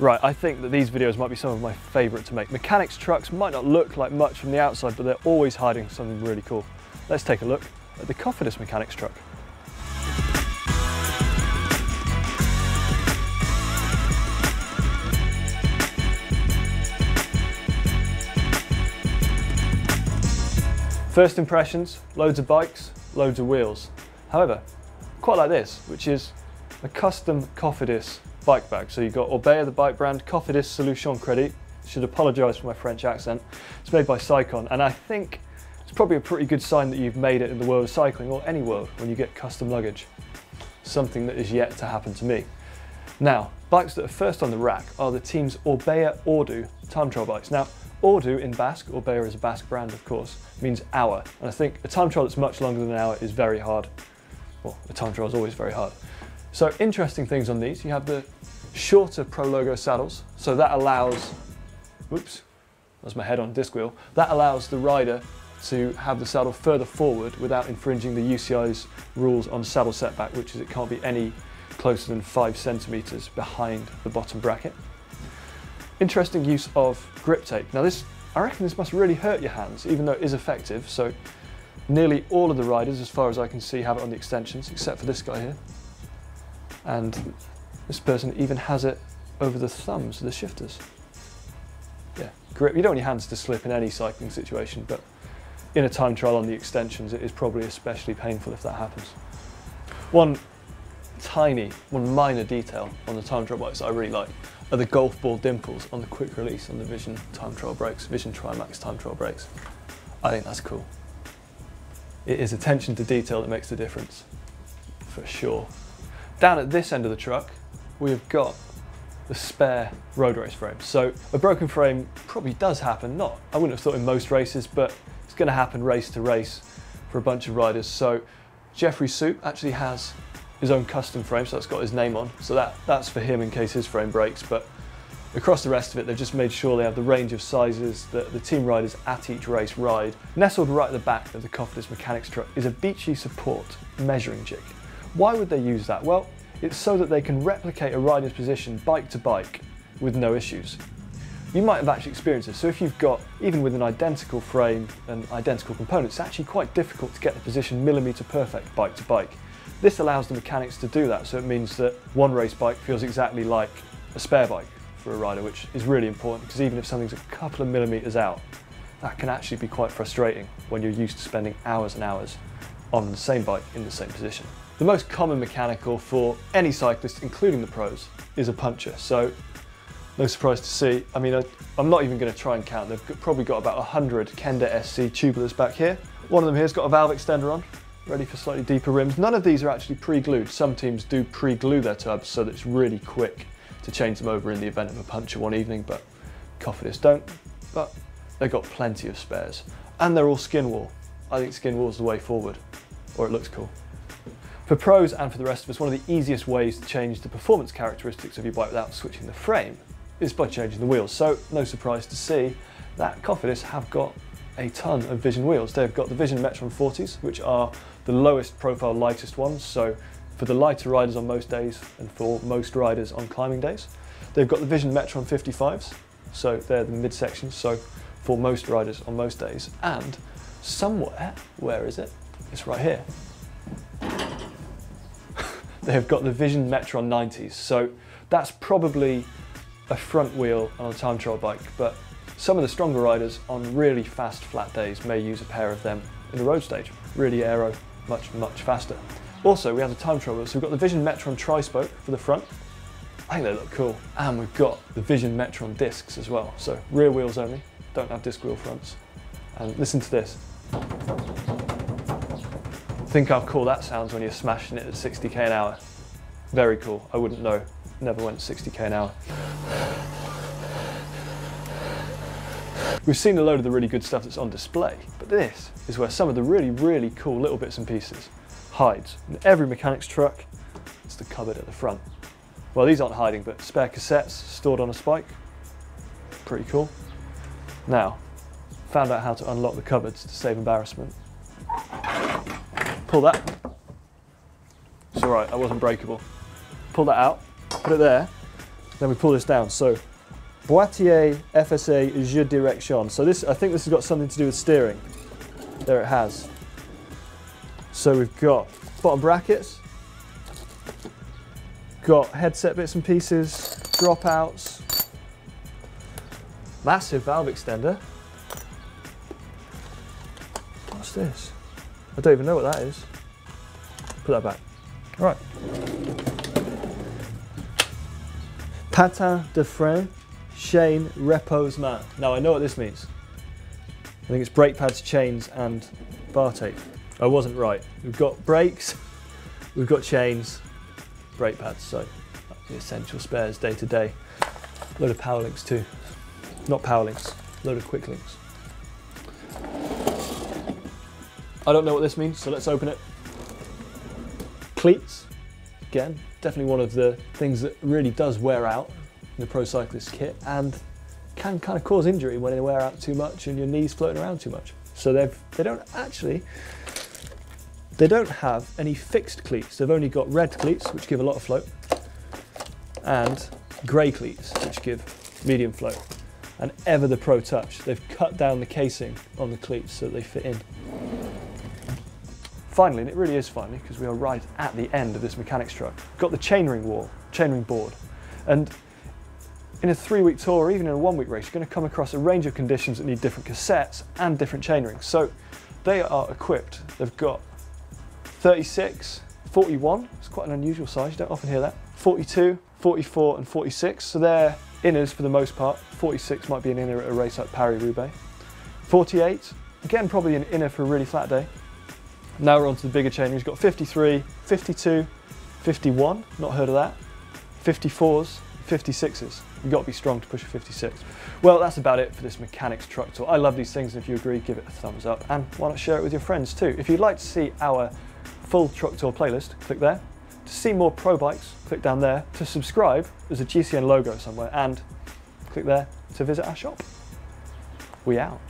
Right, I think that these videos might be some of my favourite to make. Mechanics trucks might not look like much from the outside, but they're always hiding something really cool. Let's take a look at the Cofidis Mechanics truck. First impressions, loads of bikes, loads of wheels. However, quite like this, which is a custom Cofidis bike bag. So you've got Orbea, the bike brand, Cofidis Solution Credit. Should apologise for my French accent. It's made by Scicon, and I think it's probably a pretty good sign that you've made it in the world of cycling or any world when you get custom luggage. Something that is yet to happen to me. Now, bikes that are first on the rack are the team's Orbea Ordu time trial bikes. Now, Ordu in Basque, Orbea is a Basque brand of course, means hour. And I think a time trial that's much longer than an hour is very hard. Well, a time trial is always very hard. So interesting things on these, you have the shorter Prologo saddles. So that allows, whoops, that's my head on disc wheel. That allows the rider to have the saddle further forward without infringing the UCI's rules on saddle setback, which is it can't be any closer than five centimeters behind the bottom bracket. Interesting use of grip tape. Now this, I reckon this must really hurt your hands, even though it is effective. So nearly all of the riders, as far as I can see, have it on the extensions, except for this guy here and this person even has it over the thumbs of the shifters. Yeah, grip. You don't want your hands to slip in any cycling situation, but in a time trial on the extensions, it is probably especially painful if that happens. One tiny, one minor detail on the time trial bikes that I really like are the golf ball dimples on the quick release on the Vision time trial brakes, Vision Trimax time trial brakes. I think that's cool. It is attention to detail that makes the difference, for sure. Down at this end of the truck, we've got the spare road race frame. So a broken frame probably does happen, not, I wouldn't have thought in most races, but it's gonna happen race to race for a bunch of riders. So Geoffrey Soupe actually has his own custom frame, so that's got his name on. So that, that's for him in case his frame breaks, but across the rest of it, they've just made sure they have the range of sizes that the team riders at each race ride. Nestled right at the back of the Cofidis Mechanics truck is a BiciSupport measuring jig. Why would they use that? Well, it's so that they can replicate a rider's position bike to bike with no issues. You might have actually experienced this, so if you've got, even with an identical frame and identical components, it's actually quite difficult to get the position millimetre perfect bike to bike. This allows the mechanics to do that, so it means that one race bike feels exactly like a spare bike for a rider, which is really important because even if something's a couple of millimetres out, that can actually be quite frustrating when you're used to spending hours and hours on the same bike in the same position. The most common mechanical for any cyclist, including the pros, is a puncher. So no surprise to see. I mean, I, am not even going to try and count. They've probably got about 100 Kenda SC tubulars back here. One of them here's got a valve extender on, ready for slightly deeper rims. None of these are actually pre-glued. Some teams do pre-glue their tubs so that it's really quick to change them over in the event of a puncture one evening, but Cofidis don't. But they've got plenty of spares. And they're all skin wall. I think skin wall is the way forward, or it looks cool. For pros and for the rest of us, one of the easiest ways to change the performance characteristics of your bike without switching the frame is by changing the wheels. So no surprise to see that Cofidis have got a ton of Vision wheels. They've got the Vision Metron 40s, which are the lowest profile, lightest ones. So for the lighter riders on most days and for most riders on climbing days. They've got the Vision Metron 55s, so they're the midsections, so for most riders on most days. And somewhere, where is it? It's right here they've got the Vision Metron 90s. So that's probably a front wheel on a time trial bike, but some of the stronger riders on really fast flat days may use a pair of them in the road stage. Really aero, much, much faster. Also, we have the time trial wheels. So we've got the Vision Metron tri-spoke for the front. I think they look cool. And we've got the Vision Metron discs as well. So rear wheels only, don't have disc wheel fronts. And listen to this. Think how cool that sounds when you're smashing it at 60k an hour. Very cool. I wouldn't know. Never went 60k an hour. We've seen a load of the really good stuff that's on display, but this is where some of the really, really cool little bits and pieces hides. In every mechanic's truck, it's the cupboard at the front. Well, these aren't hiding, but spare cassettes stored on a spike. Pretty cool. Now, found out how to unlock the cupboards to save embarrassment. Pull that. It's all right, that wasn't breakable. Pull that out, put it there, Then we pull this down. So Boîtier FSA Jeu Direction. So this, I think this has got something to do with steering. There it has. So we've got bottom brackets, got headset bits and pieces, dropouts, massive valve extender. What's this? I don't even know what that is. Put that back. All right. Patin de frein, chain repose mat. Now I know what this means. I think it's brake pads, chains, and bar tape. I wasn't right. We've got brakes, we've got chains, brake pads, so the essential spares day to day. Load of power links too. Not power links, load of quick links. I don't know what this means, so let's open it. Cleats, again, definitely one of the things that really does wear out in the Pro Cyclist kit and can kind of cause injury when they wear out too much and your knees floating around too much. So they've, they don't actually, they don't have any fixed cleats. They've only got red cleats, which give a lot of float, and grey cleats, which give medium float. And ever the Pro Touch, they've cut down the casing on the cleats so they fit in. Finally, and it really is finally, because we are right at the end of this mechanics truck, we've got the chainring wall, chainring board. And in a three week tour or even in a one week race, you're going to come across a range of conditions that need different cassettes and different chainrings. So they are equipped. They've got 36, 41, it's quite an unusual size, you don't often hear that, 42, 44 and 46. So they're inners for the most part. 46 might be an inner at a race like Paris-Roubaix. 48, again probably an inner for a really flat day. Now we're on to the bigger chain. We've got 53, 52, 51, not heard of that, 54s, 56s. You've got to be strong to push a 56. Well, that's about it for this mechanics truck tour. I love these things, and if you agree, give it a thumbs up, and why not share it with your friends too. If you'd like to see our full truck tour playlist, click there. To see more pro bikes, click down there. To subscribe, there's a GCN logo somewhere, and click there to visit our shop. We out.